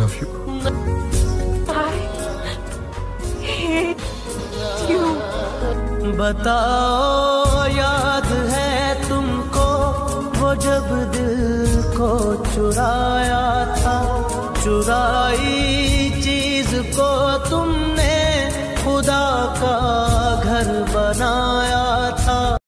love you. I hate you. बताओ, याद है तुमको वो जब दिल को चुराया था चुराई चीज़ को तुमने खुदा का घर बनाया था